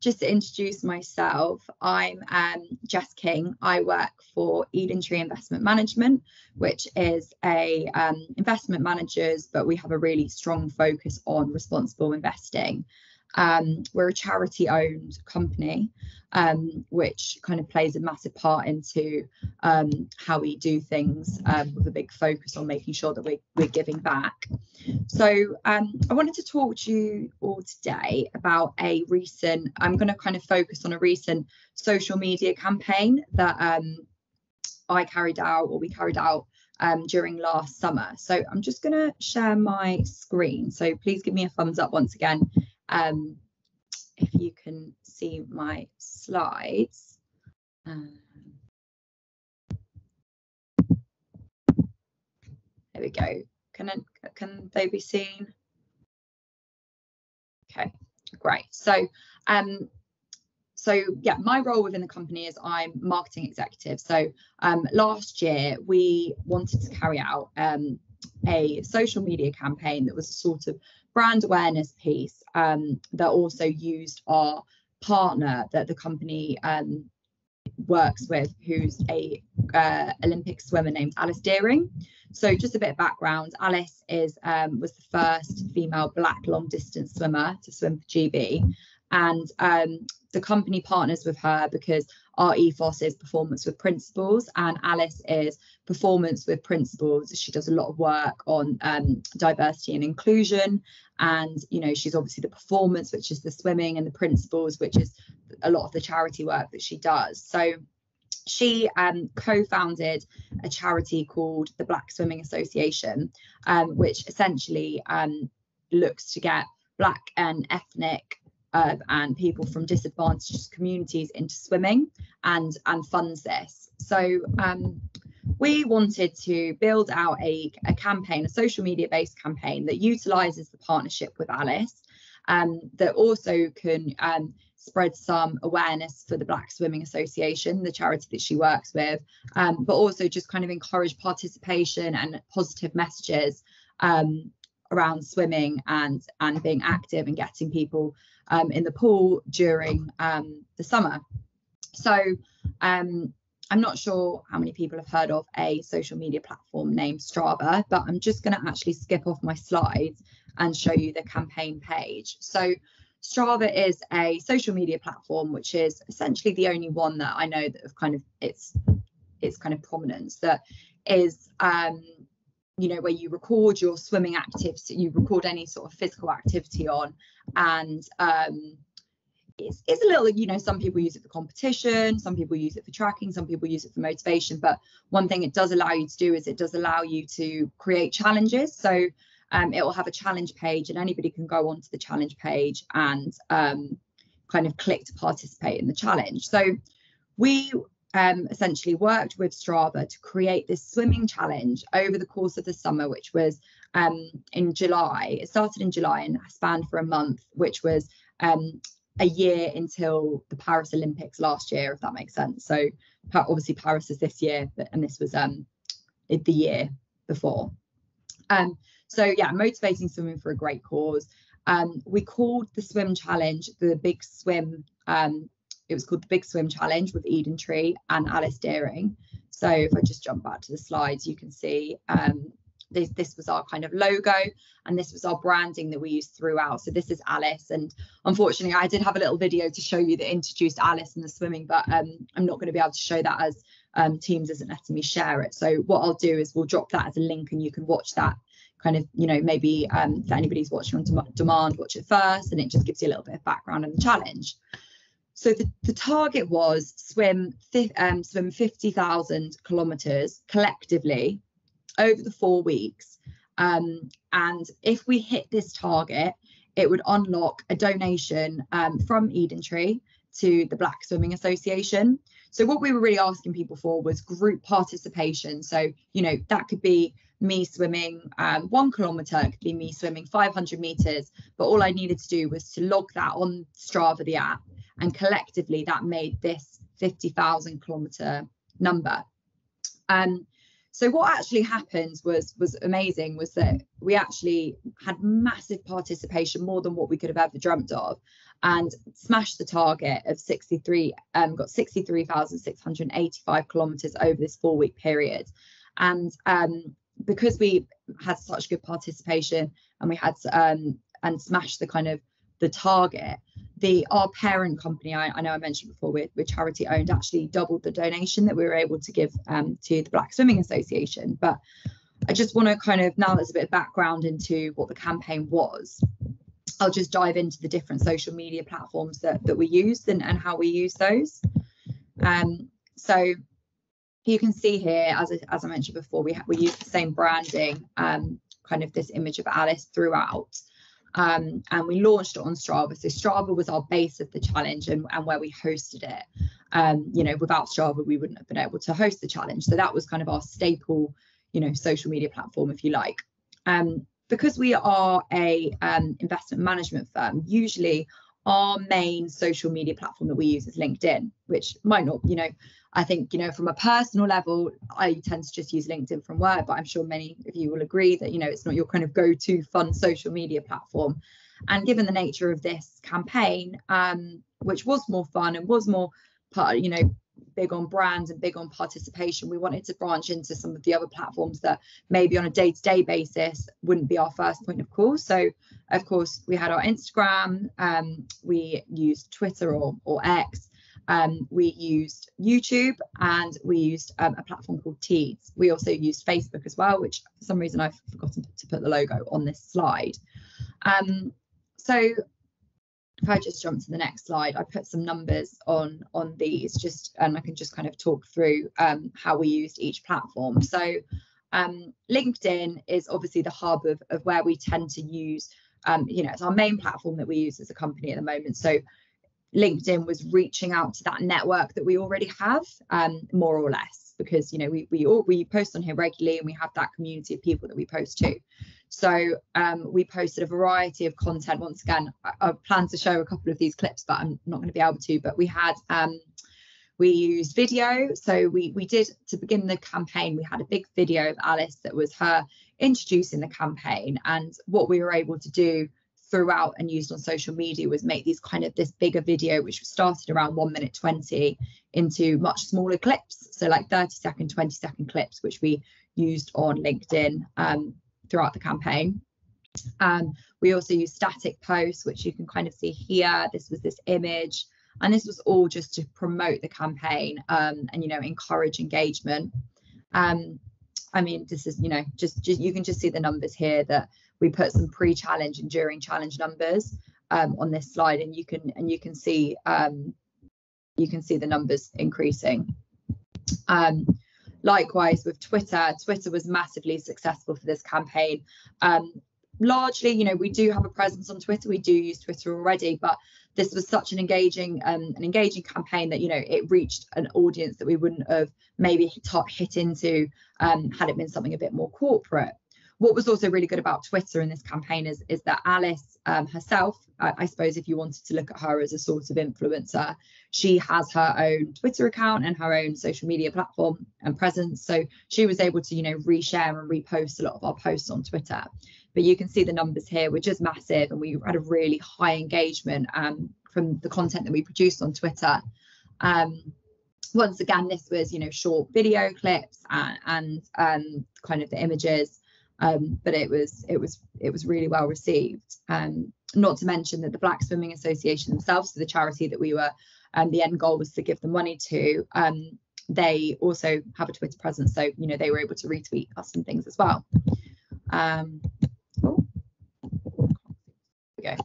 just to introduce myself, I'm um, Jess King. I work for EdenTree Investment Management, which is a um, investment managers, but we have a really strong focus on responsible investing. Um, we're a charity owned company, um, which kind of plays a massive part into um, how we do things um, with a big focus on making sure that we're, we're giving back. So um, I wanted to talk to you all today about a recent, I'm going to kind of focus on a recent social media campaign that um, I carried out or we carried out um, during last summer. So I'm just going to share my screen. So please give me a thumbs up once again um, if you can see my slides. Um, there we go. Can, can they be seen? Okay, great. So um, so yeah, my role within the company is I'm marketing executive. So um, last year we wanted to carry out um, a social media campaign that was sort of brand awareness piece um, that also used our partner that the company um, works with, who's a uh, Olympic swimmer named Alice Dearing. So just a bit of background: Alice is um, was the first female black long distance swimmer to swim for GB, and um, the company partners with her because our ethos is performance with principles and alice is performance with principles. She does a lot of work on um, diversity and inclusion and you know she's obviously the performance which is the swimming and the principles which is a lot of the charity work that she does. So she um, co-founded a charity called the black swimming association um, which essentially um, looks to get black and ethnic uh, and people from disadvantaged communities into swimming and and funds this. So um, we wanted to build out a, a campaign a social media based campaign that utilizes the partnership with alice um, that also can um, spread some awareness for the black swimming association the charity that she works with um, but also just kind of encourage participation and positive messages um, around swimming and and being active and getting people um, in the pool during um, the summer. So um, I'm not sure how many people have heard of a social media platform named Strava, but I'm just going to actually skip off my slides and show you the campaign page. So Strava is a social media platform, which is essentially the only one that I know that of kind of its its kind of prominence that is um, you know where you record your swimming activity you record any sort of physical activity on. And um it's, it's a little you know some people use it for competition some people use it for tracking some people use it for motivation. But one thing it does allow you to do is it does allow you to create challenges. So um, it will have a challenge page and anybody can go onto the challenge page and um, kind of click to participate in the challenge. So we um, essentially worked with Strava to create this swimming challenge over the course of the summer, which was um, in July. It started in July and spanned for a month, which was um, a year until the Paris Olympics last year, if that makes sense. So obviously Paris is this year, but, and this was um, the year before. Um, so yeah, motivating swimming for a great cause. Um, we called the swim challenge the Big Swim it was called the Big Swim Challenge with EdenTree and Alice Dearing. So if I just jump back to the slides, you can see um, this, this was our kind of logo and this was our branding that we used throughout. So this is Alice. And unfortunately, I did have a little video to show you that introduced Alice in the swimming, but um, I'm not going to be able to show that as um, Teams isn't letting me share it. So what I'll do is we'll drop that as a link and you can watch that kind of, you know, maybe um, if anybody's watching on demand, watch it first and it just gives you a little bit of background on the challenge. So the, the target was swim um, swim 50,000 kilometers collectively over the four weeks. Um, and if we hit this target, it would unlock a donation um, from EdenTree to the Black Swimming Association. So what we were really asking people for was group participation. So you know that could be me swimming um, one kilometer, it could be me swimming 500 meters, but all I needed to do was to log that on Strava, the app, and collectively that made this 50,000 kilometer number. Um, so what actually happened was was amazing was that we actually had massive participation more than what we could have ever dreamt of and smashed the target of 63 um, got 63,685 kilometers over this four week period and um, because we had such good participation and we had um, and smashed the kind of the target the our parent company I, I know I mentioned before we're, we're, charity owned actually doubled the donation that we were able to give um, to the Black Swimming Association. But I just want to kind of now there's a bit of background into what the campaign was I'll just dive into the different social media platforms that, that we used and, and how we use those. Um, so you can see here as I, as I mentioned before we, we use the same branding um, kind of this image of Alice throughout um, and we launched it on Strava. So Strava was our base of the challenge and, and where we hosted it. Um, you know, without Strava, we wouldn't have been able to host the challenge. So that was kind of our staple, you know, social media platform, if you like. Um, because we are a um, investment management firm, usually our main social media platform that we use is LinkedIn, which might not, you know, I think, you know, from a personal level, I tend to just use LinkedIn from work, but I'm sure many of you will agree that, you know, it's not your kind of go to fun social media platform. And given the nature of this campaign, um, which was more fun and was more, part, you know, big on brands and big on participation, we wanted to branch into some of the other platforms that maybe on a day to day basis wouldn't be our first point of call. So, of course, we had our Instagram, um, we used Twitter or, or X, um, we used YouTube and we used um, a platform called Teads. We also used Facebook as well, which for some reason I've forgotten to put the logo on this slide. Um, so if I just jump to the next slide, I put some numbers on on these just and I can just kind of talk through um, how we used each platform. So um, LinkedIn is obviously the hub of, of where we tend to use um, you know, it's our main platform that we use as a company at the moment. So LinkedIn was reaching out to that network that we already have, um, more or less, because you know we we all we post on here regularly and we have that community of people that we post to. So um, we posted a variety of content. Once again, I, I, plan to show a couple of these clips, but I'm not going to be able to. But we had um, we used video. So we we did to begin the campaign. We had a big video of Alice that was her introducing the campaign and what we were able to do throughout and used on social media was make these kind of this bigger video which started around 1 minute 20 into much smaller clips so like 30 second 20 second clips which we used on linkedin um, throughout the campaign. Um, we also use static posts which you can kind of see here. This was this image and this was all just to promote the campaign um, and you know encourage engagement. Um, I mean, this is, you know, just, just you can just see the numbers here that we put some pre-challenge and during challenge numbers um, on this slide, and you can and you can see um, you can see the numbers increasing. Um, likewise with Twitter, Twitter was massively successful for this campaign. Um, largely, you know, we do have a presence on Twitter. We do use Twitter already, but this was such an engaging um, an engaging campaign that you know it reached an audience that we wouldn't have maybe hit, hit into um, had it been something a bit more corporate. What was also really good about Twitter in this campaign is, is that Alice um, herself, I, I, suppose if you wanted to look at her as a sort of influencer, she has her own Twitter account and her own social media platform and presence. So she was able to, you know, reshare and repost a lot of our posts on Twitter but you can see the numbers here were just massive and we had a really high engagement um, from the content that we produced on Twitter. Um, once again, this was, you know, short video clips and, and um, kind of the images, um, but it was it was it was really well received. Um, not to mention that the Black Swimming Association themselves, so the charity that we were, um, the end goal was to give the money to. Um, they also have a Twitter presence, so you know they were able to retweet us and things as well. Um, Oh, okay.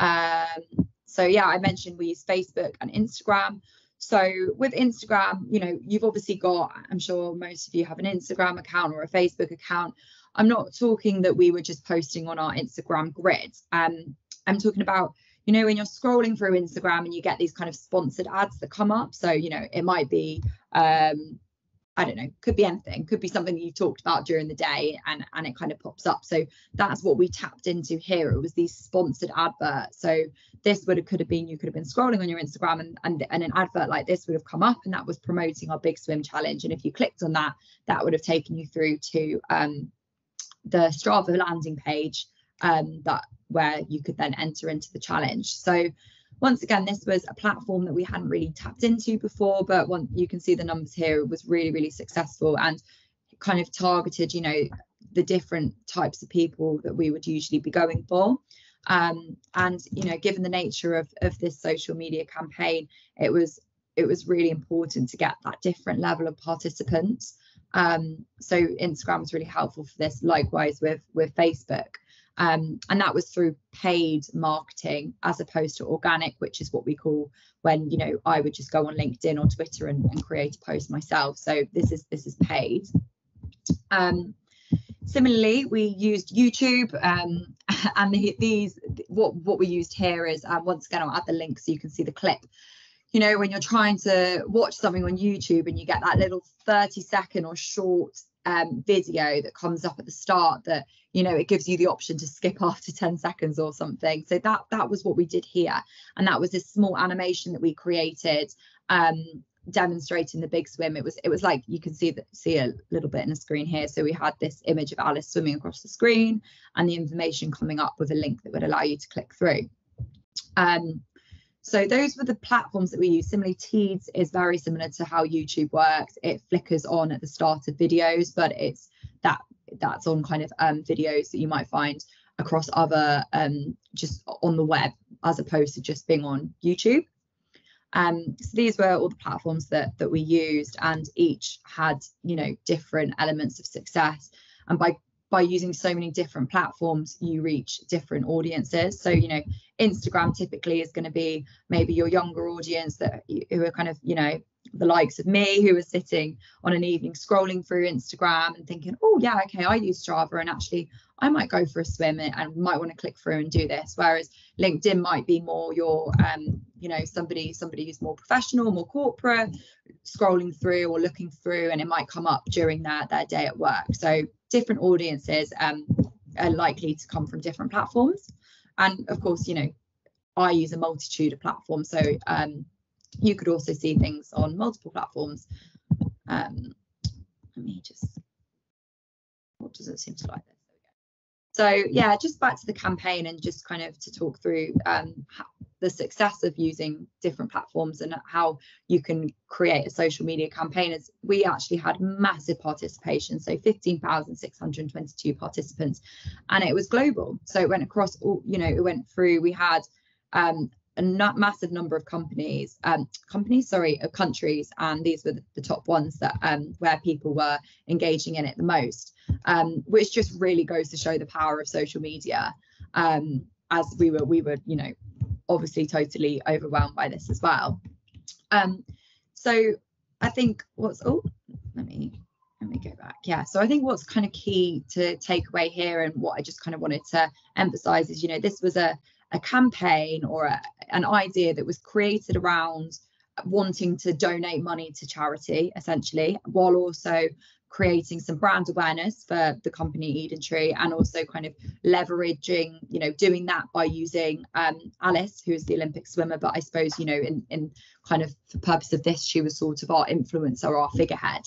Um, so yeah, I mentioned we use Facebook and Instagram. So with Instagram, you know, you've obviously got, I'm sure most of you have an Instagram account or a Facebook account. I'm not talking that we were just posting on our Instagram grid. Um, I'm talking about, you know, when you're scrolling through Instagram and you get these kind of sponsored ads that come up. So, you know, it might be um, I don't know, could be anything, could be something you talked about during the day and, and it kind of pops up. So that's what we tapped into here. It was these sponsored adverts. So this would have could have been you could have been scrolling on your Instagram and, and, and an advert like this would have come up and that was promoting our big swim challenge. And if you clicked on that, that would have taken you through to um, the Strava landing page um, that where you could then enter into the challenge. So once again, this was a platform that we hadn't really tapped into before, but one, you can see the numbers here, it was really, really successful and kind of targeted, you know, the different types of people that we would usually be going for. Um, and you know, given the nature of, of this social media campaign, it was it was really important to get that different level of participants. Um, so Instagram was really helpful for this. Likewise with with Facebook. Um, and that was through paid marketing as opposed to organic, which is what we call when you know I would just go on LinkedIn or Twitter and, and create a post myself. So this is this is paid. Um, similarly, we used YouTube, um, and the, these what what we used here is uh, once again I'll add the link so you can see the clip. You know, when you're trying to watch something on YouTube and you get that little 30 second or short um, video that comes up at the start that you know it gives you the option to skip after 10 seconds or something. So that that was what we did here. And that was this small animation that we created um, demonstrating the big swim. It was it was like you can see that see a little bit in the screen here. So we had this image of alice swimming across the screen and the information coming up with a link that would allow you to click through. Um, so those were the platforms that we use. Similarly, Teads is very similar to how YouTube works. It flickers on at the start of videos, but it's that that's on kind of um, videos that you might find across other um, just on the web as opposed to just being on YouTube. Um, so these were all the platforms that that we used, and each had you know different elements of success. And by by using so many different platforms, you reach different audiences. So, you know, Instagram typically is going to be maybe your younger audience that who are kind of, you know, the likes of me who are sitting on an evening scrolling through Instagram and thinking, oh yeah, okay, I use Strava and actually I might go for a swim and might want to click through and do this. Whereas LinkedIn might be more your, um, you know, somebody somebody who's more professional, more corporate, scrolling through or looking through, and it might come up during their their day at work. So different audiences um, are likely to come from different platforms. And of course, you know, I use a multitude of platforms. So um, you could also see things on multiple platforms. Um, let me just, what does it seem to like this? So yeah, just back to the campaign and just kind of to talk through um, the success of using different platforms and how you can create a social media campaign is we actually had massive participation so 15,622 participants and it was global. So it went across all you know it went through we had um, a massive number of companies um, companies sorry of countries and these were the, the top ones that um, where people were engaging in it the most um, which just really goes to show the power of social media um, as we were we were you know obviously totally overwhelmed by this as well. Um, so I think what's oh let me let me go back. Yeah, so I think what's kind of key to take away here and what I just kind of wanted to emphasize is you know this was a a campaign or a, an idea that was created around wanting to donate money to charity essentially while also creating some brand awareness for the company EdenTree and also kind of leveraging, you know, doing that by using um, Alice, who is the Olympic swimmer, but I suppose, you know, in, in kind of the purpose of this, she was sort of our influencer, our figurehead.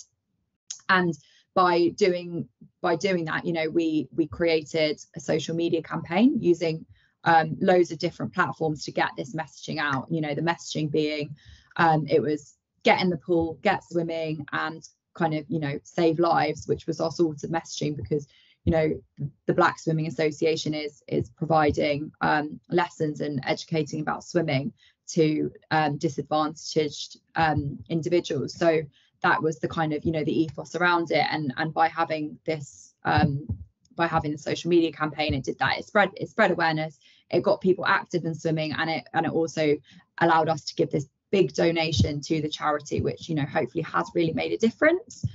And by doing by doing that, you know, we we created a social media campaign using um, loads of different platforms to get this messaging out. You know, the messaging being um, it was get in the pool, get swimming, and kind of you know save lives which was our sort of messaging because you know the black swimming association is is providing um, lessons and educating about swimming to um, disadvantaged um, individuals. So that was the kind of you know the ethos around it. And and by having this um, by having the social media campaign it did that. It spread it spread awareness. It got people active in swimming and it and it also allowed us to give this big donation to the charity, which you know hopefully has really made a difference.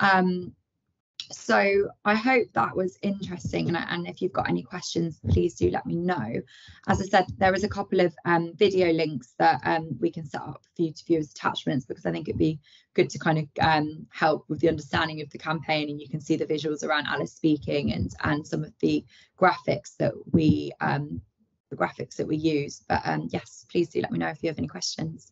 Um, so I hope that was interesting. And, and if you've got any questions, please do let me know. As I said, there is a couple of um, video links that um, we can set up for you to view as attachments because I think it'd be good to kind of um, help with the understanding of the campaign. And you can see the visuals around Alice speaking and and some of the graphics that we um, the graphics that we use. But um, yes, please do let me know if you have any questions.